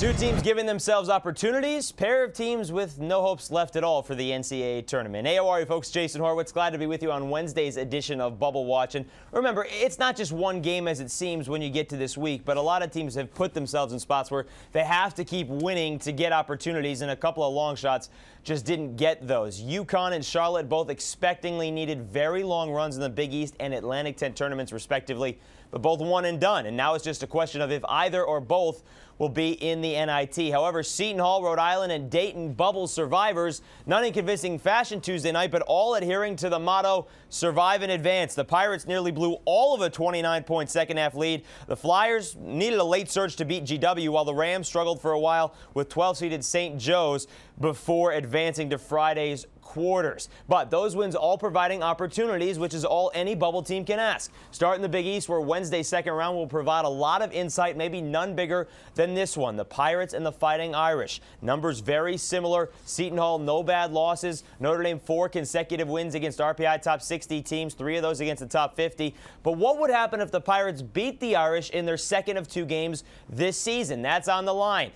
Two teams giving themselves opportunities, pair of teams with no hopes left at all for the NCAA tournament. You folks? Jason Horowitz, glad to be with you on Wednesday's edition of Bubble Watch. And remember, it's not just one game as it seems when you get to this week, but a lot of teams have put themselves in spots where they have to keep winning to get opportunities, and a couple of long shots just didn't get those. UConn and Charlotte both expectingly needed very long runs in the Big East and Atlantic 10 tournaments, respectively, but both one and done. And now it's just a question of if either or both will be in the NIT. However, Seton Hall, Rhode Island, and Dayton bubble survivors, none in convincing fashion Tuesday night, but all adhering to the motto, survive and advance. The Pirates nearly blew all of a 29-point second-half lead. The Flyers needed a late surge to beat GW, while the Rams struggled for a while with 12-seeded St. Joe's before advancing to Friday's quarters. But those wins all providing opportunities, which is all any bubble team can ask. Start in the Big East, where Wednesday's second round will provide a lot of insight, maybe none bigger than this one. The Pirates and the Fighting Irish. Numbers very similar. Seton Hall, no bad losses. Notre Dame, four consecutive wins against RPI top 60 teams, three of those against the top 50. But what would happen if the Pirates beat the Irish in their second of two games this season? That's on the line.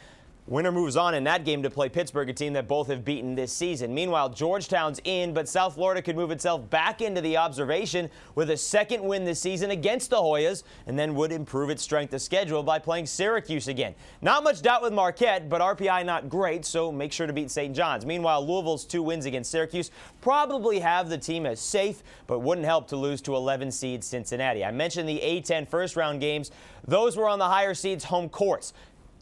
Winner moves on in that game to play Pittsburgh, a team that both have beaten this season. Meanwhile, Georgetown's in, but South Florida could move itself back into the observation with a second win this season against the Hoyas, and then would improve its strength of schedule by playing Syracuse again. Not much doubt with Marquette, but RPI not great, so make sure to beat St. John's. Meanwhile, Louisville's two wins against Syracuse probably have the team as safe, but wouldn't help to lose to 11 seed Cincinnati. I mentioned the A10 first round games. Those were on the higher seeds' home courts.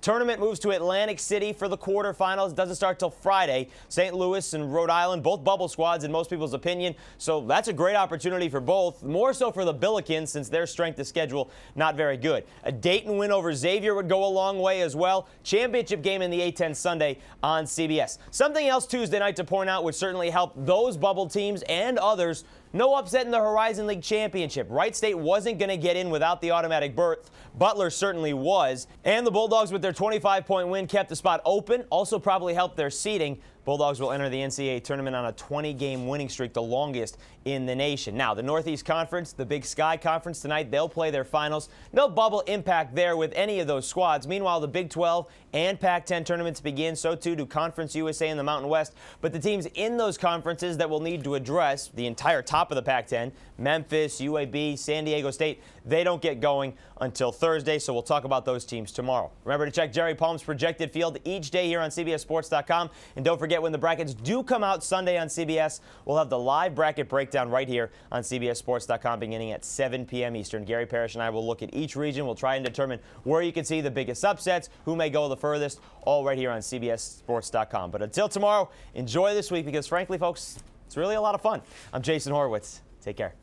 Tournament moves to Atlantic City for the quarterfinals. Doesn't start till Friday. St. Louis and Rhode Island, both bubble squads in most people's opinion. So that's a great opportunity for both. More so for the Billikens since their strength of schedule not very good. A Dayton win over Xavier would go a long way as well. Championship game in the A10 Sunday on CBS. Something else Tuesday night to point out would certainly help those bubble teams and others no upset in the Horizon League Championship. Wright State wasn't going to get in without the automatic berth. Butler certainly was. And the Bulldogs, with their 25 point win, kept the spot open. Also, probably helped their seeding. Bulldogs will enter the NCAA tournament on a 20 game winning streak, the longest in the nation. Now, the Northeast Conference, the Big Sky Conference tonight, they'll play their finals. No bubble impact there with any of those squads. Meanwhile, the Big 12 and Pac 10 tournaments begin. So too do Conference USA and the Mountain West. But the teams in those conferences that will need to address the entire top of the Pac 10 Memphis, UAB, San Diego State they don't get going until Thursday. So we'll talk about those teams tomorrow. Remember to check Jerry Palm's projected field each day here on CBSSports.com. And don't forget when the brackets do come out Sunday on CBS, we'll have the live bracket breakdown right here on CBSSports.com beginning at 7 p.m. Eastern. Gary Parrish and I will look at each region. We'll try and determine where you can see the biggest upsets, who may go the furthest, all right here on CBSSports.com. But until tomorrow, enjoy this week because frankly, folks, it's really a lot of fun. I'm Jason Horowitz. Take care.